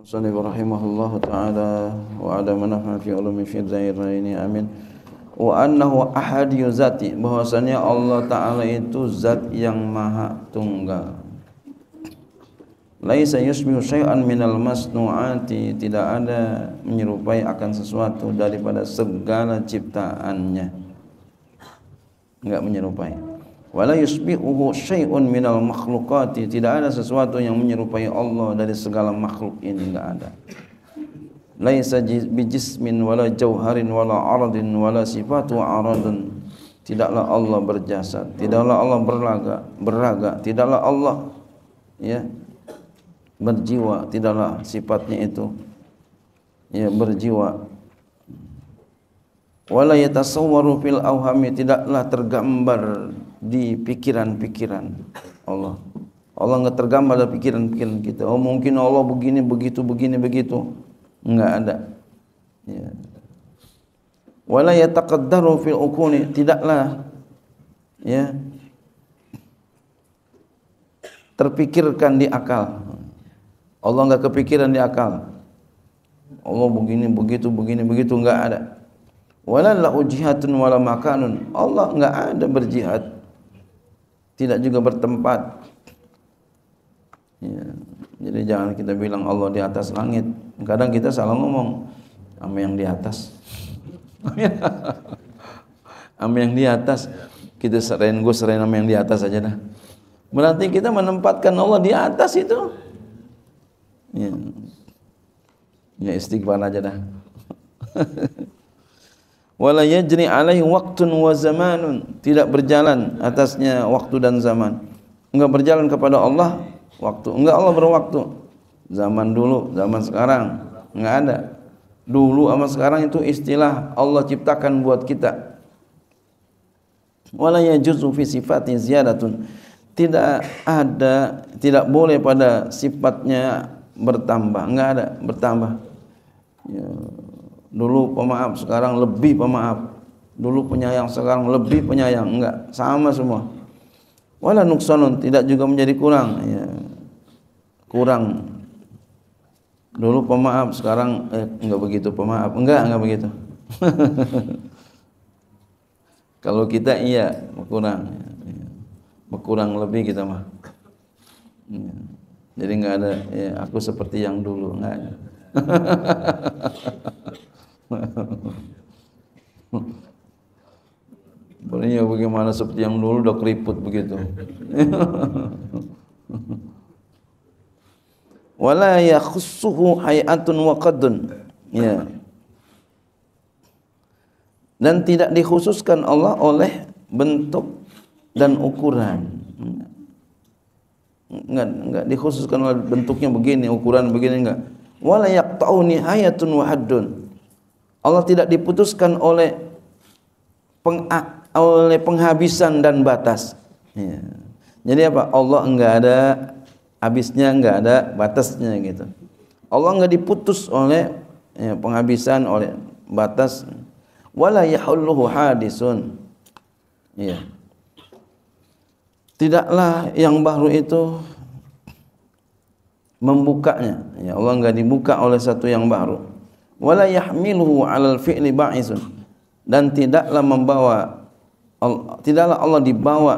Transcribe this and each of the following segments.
Salih rahimahullah ta'ala wa ada manafah fi ulumi fi zairaini amin. Wa annahu ahad zati bahwasanya Allah taala itu zat yang maha tunggal. Laisa yusbihu syai'an minal masnu'ati tidak ada menyerupai akan sesuatu daripada segala ciptaannya. Enggak menyerupai wala yusbihuhu syai'un minal makhluqati tidak ada sesuatu yang menyerupai Allah dari segala makhluk ini enggak ada. Laisa bijismin wala jauharin wala aradin wala sifatu aradun. Tidaklah Allah berjasad tidaklah Allah berlaga beraga tidaklah Allah ya berjiwa. Tidaklah sifatnya itu ya berjiwa. Wala yatasawwaru fil awhami. Tidaklah tergambar di pikiran-pikiran Allah. Allah enggak tergambar dalam pikiran-pikiran kita. Oh mungkin Allah begini begitu begini begitu. Enggak ada. Ya. Wala yataqaddaru fil ukuni tidaklah ya terpikirkan di akal. Allah enggak kepikiran di akal. Allah begini begitu begini begitu enggak ada. Wala la ujihatun wala makanun. Allah enggak ada berjihad tidak juga bertempat. Ya, jadi jangan kita bilang Allah di atas langit. Kadang kita salah ngomong sama yang di atas. sama yang di atas. Kita serain gue serain sama yang di atas aja dah. Berarti kita menempatkan Allah di atas itu. Ya, ya istighfar aja dah. wala yajri alaihi waqtun wa zamanun. Tidak berjalan atasnya waktu dan zaman. Enggak berjalan kepada Allah waktu. Enggak Allah berwaktu. Zaman dulu zaman sekarang. Enggak ada. Dulu sama sekarang itu istilah Allah ciptakan buat kita. Wala yajuzu fi sifati ziyadatun. Tidak ada tidak boleh pada sifatnya bertambah. Enggak ada bertambah. Ya Dulu pemaaf, sekarang lebih pemaaf. Dulu penyayang, sekarang lebih penyayang. Enggak, sama semua. Wala nuksanun, tidak juga menjadi kurang. Ya. Kurang. Dulu pemaaf, sekarang eh, enggak begitu pemaaf. Enggak, enggak begitu. Kalau kita iya, berkurang. Ya. Berkurang lebih kita mah. Ya. Jadi enggak ada, ya, aku seperti yang dulu. Enggak Bolehnya bagaimana seperti yang dulu udah keriput begitu. Wala yakhussuhu hay'atun wa qaddun. Ya. Dan tidak dikhususkan Allah oleh bentuk dan ukuran. Enggak, enggak dikhususkan oleh bentuknya begini, ukuran begini enggak. Wala yaqta'u nihayatun wa haddun Allah tidak diputuskan oleh peng, oleh penghabisan dan batas. Ya. Jadi apa? Allah enggak ada habisnya, enggak ada batasnya gitu. Allah enggak diputus oleh ya, penghabisan, oleh batas. Wala yahulluhu hadisun. Ya. Tidaklah yang baru itu membukanya. Ya, Allah enggak dibuka oleh satu yang baru wala yahmiluhu 'alal fi'li ba'isun dan tidaklah membawa tidaklah Allah dibawa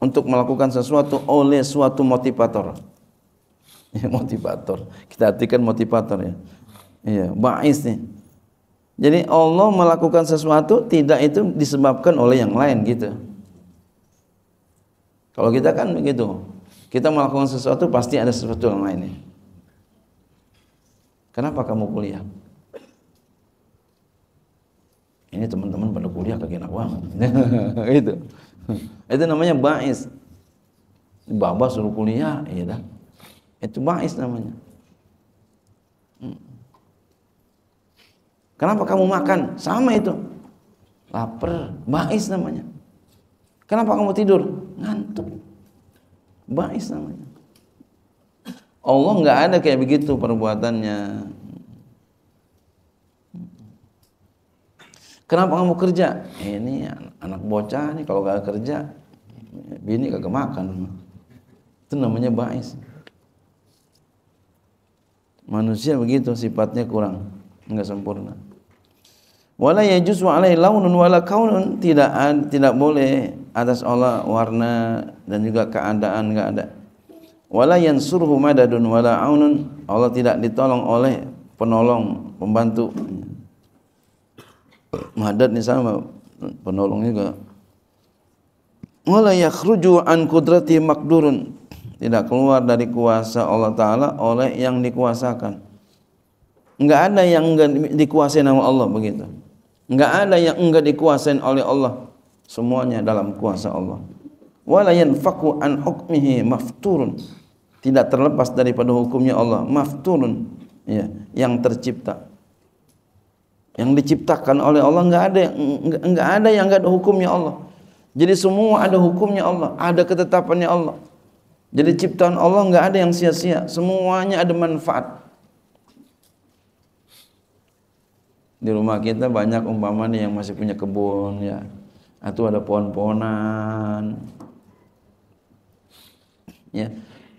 untuk melakukan sesuatu oleh suatu motivator. Ya, motivator. Kita artikan motivator ya. Iya, ba'is nih. Jadi Allah melakukan sesuatu tidak itu disebabkan oleh yang lain gitu. Kalau kita kan begitu. Kita melakukan sesuatu pasti ada sesuatu yang lain. Kenapa kamu kuliah? Ini teman-teman pada kuliah kagak enak banget. Itu itu namanya bais. Baba suruh kuliah iya dah. Itu bais namanya. Hmm. kenapa kamu makan? Sama itu. Lapar. Bais namanya. Kenapa kamu tidur? Ngantuk. Bais namanya. Allah nggak ada kayak begitu perbuatannya Kenapa kamu kerja? Ini anak bocah nih kalau gak kerja, bini kagak makan. Itu namanya bais. Manusia begitu sifatnya kurang, enggak sempurna. Wala yajuzu alaihi launun wala kaunun tidak tidak boleh atas Allah warna dan juga keadaan enggak ada. Wala yansurhu madadun wala aunun Allah tidak ditolong oleh penolong, pembantu. Madad ni sama penolong juga. Wala yakhruju an qudrati makdurun. Tidak keluar dari kuasa Allah Ta'ala oleh yang dikuasakan. Enggak ada yang enggak dikuasai nama Allah begitu. Enggak ada yang enggak dikuasai oleh Allah. Semuanya dalam kuasa Allah. Wala yanfaku an hukmihi mafturun. Tidak terlepas daripada hukumnya Allah. Mafturun. Ya yang tercipta yang diciptakan oleh Allah enggak ada enggak ada yang enggak ada hukumnya Allah jadi semua ada hukumnya Allah ada ketetapannya Allah jadi ciptaan Allah enggak ada yang sia-sia, semuanya ada manfaat. Di rumah kita banyak umpamanya yang masih punya kebun ya. Atau ada pohon-pohonan. Ya.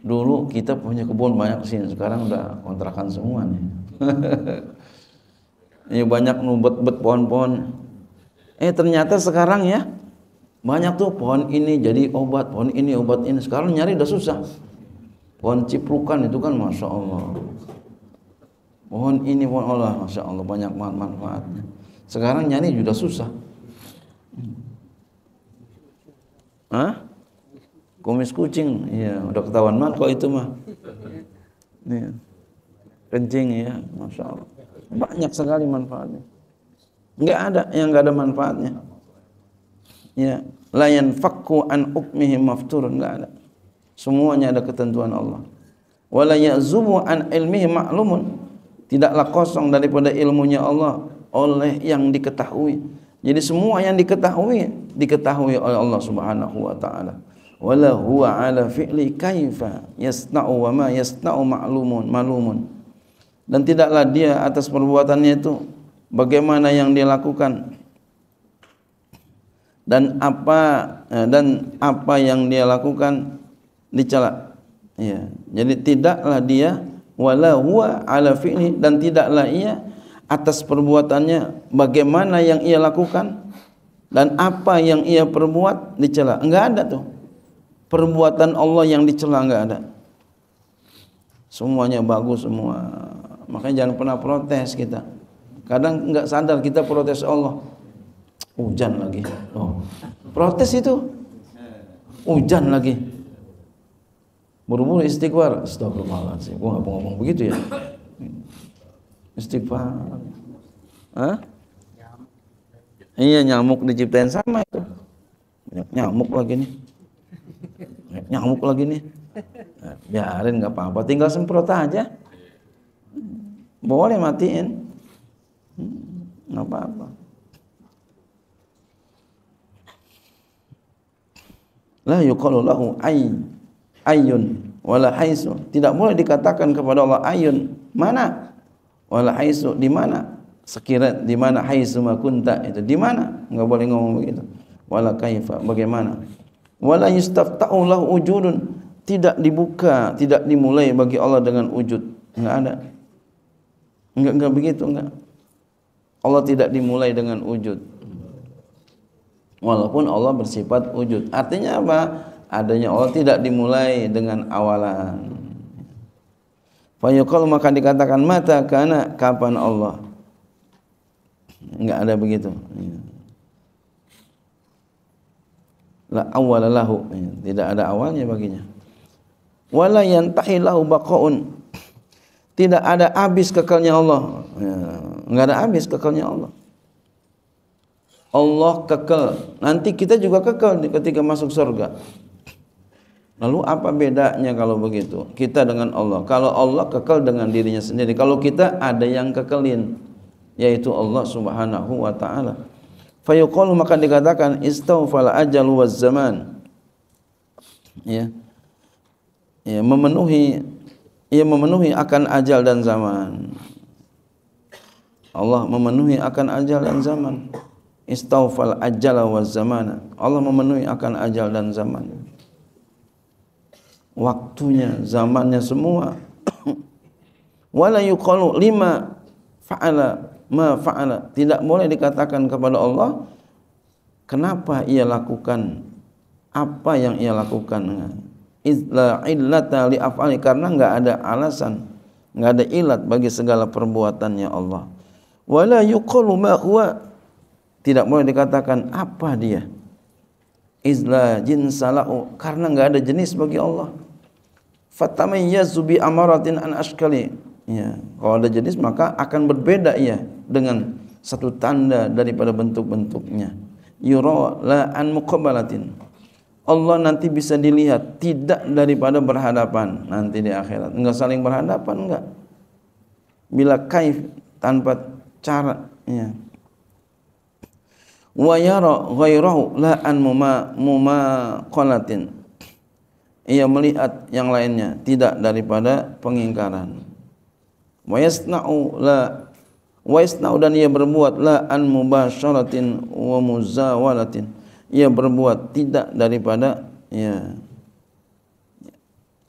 Dulu kita punya kebun banyak sini, sekarang udah kontrakan semua nih. ya banyak nubet-bet pohon-pohon. Eh ternyata sekarang ya banyak tuh pohon ini jadi obat, pohon ini obat ini. Sekarang nyari udah susah. Pohon ciprukan itu kan masya Allah. Pohon ini pohon Allah, masya Allah banyak manfaatnya. Sekarang nyari sudah susah. Hah? Kumis kucing, iya udah ketahuan mah kok itu mah. Nih, kencing ya, masya Allah. Banyak sekali manfaatnya. Enggak ada yang enggak ada manfaatnya. Ya la yanfakku an ukmihi mafturun enggak ada. Semuanya ada ketentuan Allah. Wala ya'zubu an ilmihi ma'lumun. Tidaklah kosong daripada ilmunya Allah oleh yang diketahui. Jadi semua yang diketahui diketahui oleh Allah Subhanahu wa taala. Wala huwa ala fi'li kaifa yasna'u wa ma yasna'u ma'lumun malumun dan tidaklah dia atas perbuatannya itu bagaimana yang dia lakukan dan apa eh, dan apa yang dia lakukan dicela. Ya. Jadi tidaklah dia wala huwa ala fi'li dan tidaklah ia atas perbuatannya bagaimana yang ia lakukan dan apa yang ia perbuat dicela. Enggak ada tuh. Perbuatan Allah yang dicela enggak ada. Semuanya bagus semua. Makanya jangan pernah protes kita. Kadang enggak sadar kita protes Allah. Hujan lagi. Oh. Protes itu. Hujan lagi. Buru-buru istighfar. Astagfirullahaladzim. Gua nggak mau ngomong begitu ya. Istighfar. Hah? iya nyamuk diciptain sama itu. Nyamuk lagi nih. Nyamuk lagi nih. Biarin nggak apa-apa. Tinggal semprot aja boleh matiin. Nggak apa-apa. La yuqalu lahu ay ayun wala haisu. Tidak boleh dikatakan kepada Allah ayun mana? Wala haisu di mana? Sekira di mana? Haisu ma kunta itu di mana? Enggak boleh ngomong begitu. Wala kaifa bagaimana? Wala yustafta'u lahu ujudun tidak dibuka tidak dimulai bagi Allah dengan wujud. Enggak ada enggak enggak begitu enggak Allah tidak dimulai dengan wujud walaupun Allah bersifat wujud. Artinya apa? Adanya Allah tidak dimulai dengan awalan. Fayuqal maka dikatakan mata karena kapan Allah. Enggak ada begitu. La awwala lahu. Tidak ada awalnya baginya. Wala yantahi lahu baqaun. Tidak ada habis kekalnya Allah. Enggak ada habis kekalnya Allah. Allah kekal. Nanti kita juga kekal ketika masuk surga. Lalu apa bedanya kalau begitu? Kita dengan Allah. Kalau Allah kekal dengan dirinya sendiri. Kalau kita ada yang kekelin. Yaitu Allah subhanahu wa ta'ala. Fayuqalu maka dikatakan istawfal ajal wa zaman. Ya. Ya, memenuhi ia memenuhi akan ajal dan zaman. Allah memenuhi akan ajal dan zaman. Istaufal ajala wa zamana. Allah memenuhi akan ajal dan zaman. Waktunya zamannya semua. Wala yuqalu lima fa'ala ma fa'ala. Tidak boleh dikatakan kepada Allah kenapa ia lakukan apa yang ia lakukan izla illata li af'ali. Karena enggak ada alasan enggak ada ilat bagi segala perbuatannya Allah. Wala yuqalu ma huwa. Tidak boleh dikatakan apa dia? Izla jinsalahu karena enggak ada jenis bagi Allah. Fatamayyazu bi amaratin an ashkali. Ya kalau ada jenis maka akan berbeda ia dengan satu tanda daripada bentuk-bentuknya. Yura la an muqabbalatin Allah nanti bisa dilihat tidak daripada berhadapan nanti di akhirat. Enggak saling berhadapan enggak. Bila kaif tanpa cara ya. Wa yara ghairahu la an muma mumaqalatin. Ia melihat yang lainnya tidak daripada pengingkaran. Wa yasna'u la wa yasna'u dan ia berbuat la an mubasyaratin wa muzawalatin ia berbuat tidak daripada ya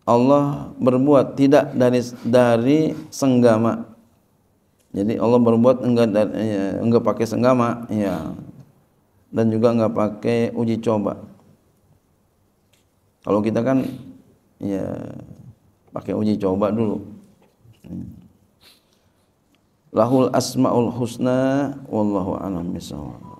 Allah berbuat tidak dari dari senggama. Jadi Allah berbuat enggak ya, enggak pakai senggama ya dan juga enggak pakai uji coba. Kalau kita kan ya pakai uji coba dulu. Lahul asmaul husna wallahu a'lam bishawab